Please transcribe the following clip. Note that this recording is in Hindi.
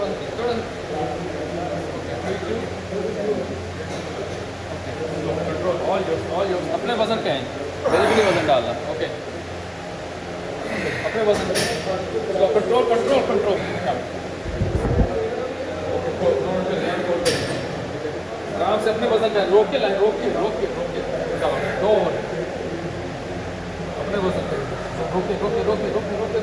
थोड़ा थोड़ा control all your all your अपने वज़न का है मेरे भी नहीं वज़न डालना ओके अपने वज़न कंट्रोल कंट्रोल कंट्रोल आराम से अपने वज़न का रोक के लाए रोक के रोक के रोक के दो अपने वज़न रोके रोके रोके रोके रोके